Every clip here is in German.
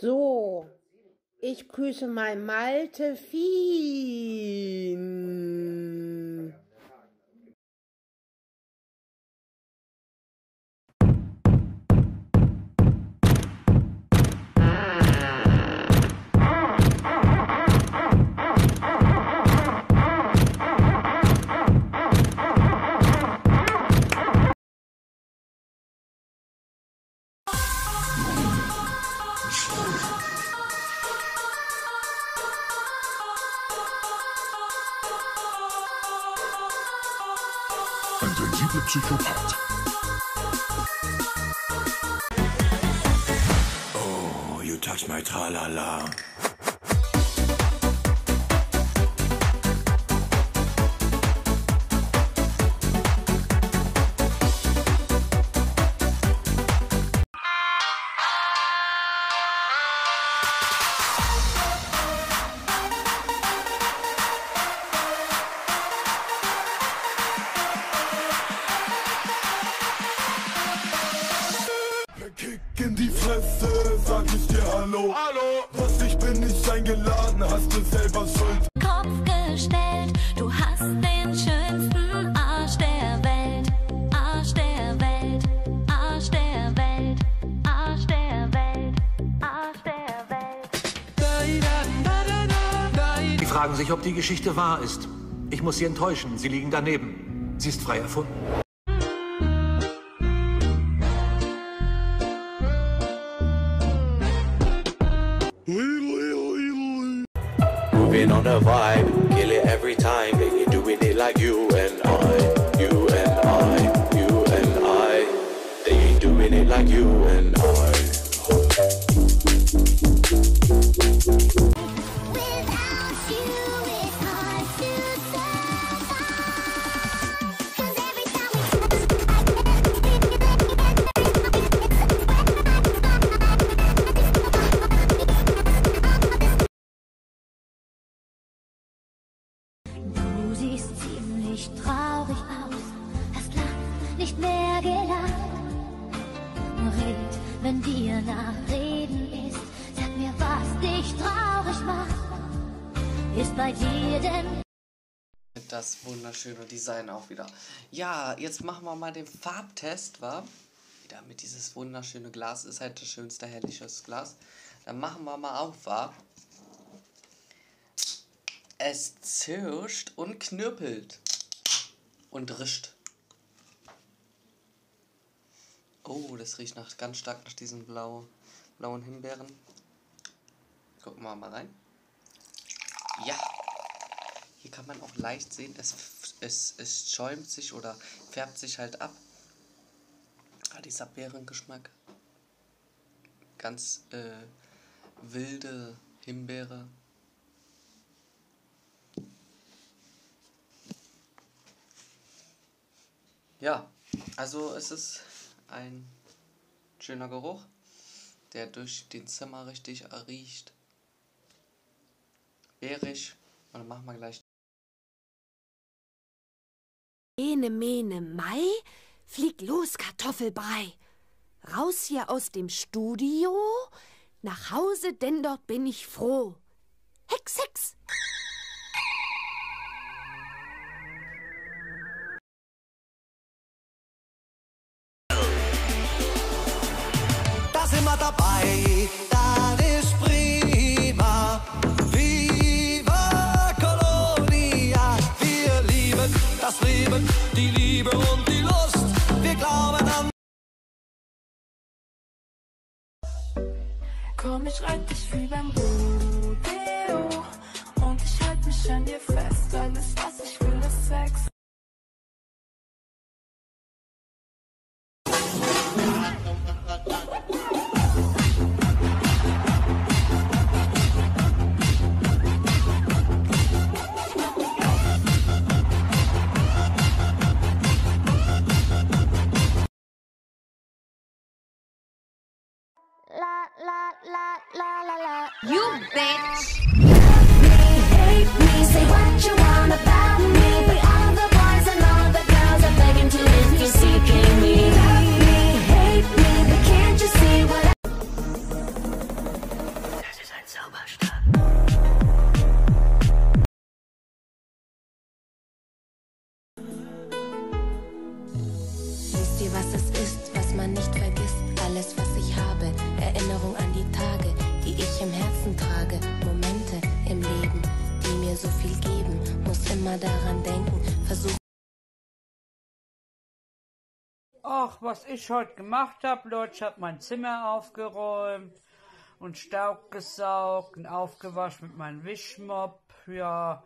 So, ich grüße mal Malte Fien. Ein sensibler Psychopath. Oh, you touch my tralala. Du selber Schuld. Kopf gestellt. Du hast den schönsten Arsch der Welt. Arsch der Welt. Arsch der Welt. Arsch der Welt. Arsch der Welt. Die fragen sich, ob die Geschichte wahr ist. Ich muss Sie enttäuschen, Sie liegen daneben. Sie ist frei erfunden. Moving on a vibe, kill it every time. Ain't doing it like you and I. You and I. You and I. They ain't doing it like you and I. wenn dir nach Reden ist, sag mir, was dich traurig macht. Ist bei dir denn Das wunderschöne Design auch wieder. Ja, jetzt machen wir mal den Farbtest, wa? Wieder mit dieses wunderschöne Glas. Ist halt das schönste, herrliches Glas. Dann machen wir mal auf, wa? Es zirscht und knirpelt. Und rischt. Oh, das riecht nach, ganz stark nach diesen blau, blauen Himbeeren. Gucken wir mal rein. Ja. Hier kann man auch leicht sehen, es, es, es schäumt sich oder färbt sich halt ab. Ah, dieser Beerengeschmack. Ganz äh, wilde Himbeere. Ja, also es ist ein schöner Geruch, der durch den Zimmer richtig riecht. Beerig. Und dann machen wir gleich Ene, mene, Mai, flieg los, Kartoffelbrei. Raus hier aus dem Studio, nach Hause, denn dort bin ich froh. Hex, Hex! Dabei, das ist prima. Viva Colonia, wir lieben das Leben, die Liebe You bitch! Immer daran denken, versuchen. Ach, was ich heute gemacht habe, Leute, ich habe mein Zimmer aufgeräumt und Staub gesaugt und aufgewaschen mit meinem Wischmopp. Ja,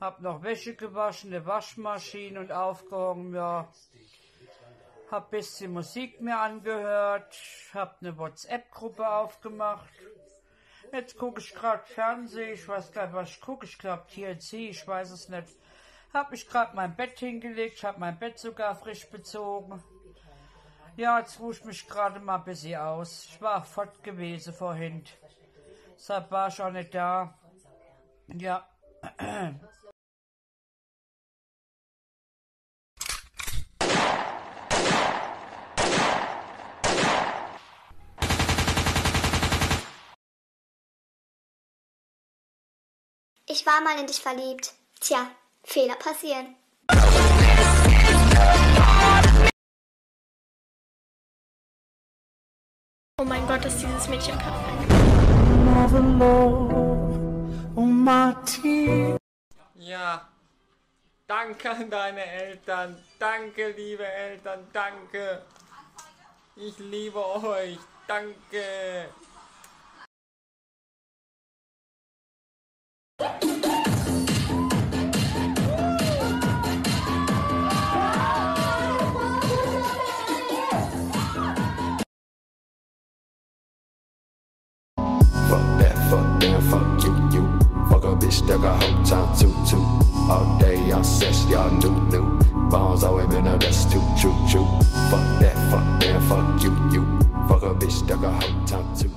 hab noch Wäsche gewaschen, eine Waschmaschine und aufgehoben, ja. Hab bisschen Musik mir angehört, hab eine WhatsApp-Gruppe aufgemacht. Jetzt gucke ich gerade Fernsehen, ich weiß gar nicht, was ich gucke, ich glaube TLC, ich weiß es nicht. Hab mich gerade mein Bett hingelegt, hab mein Bett sogar frisch bezogen. Ja, jetzt ruhe ich mich gerade mal ein bisschen aus. Ich war fort gewesen vorhin. Deshalb war ich auch nicht da. Ja. Ich war mal in dich verliebt. Tja, Fehler passieren. Oh mein Gott, ist dieses Mädchen perfekt. Ja. Danke an deine Eltern. Danke, liebe Eltern. Danke. Ich liebe euch. Danke. stuck a whole time too too. All day y'all sex, y'all new new. Bones always been a that's too true true. Fuck that, fuck that, fuck you you. Fuck a bitch stuck got whole time too.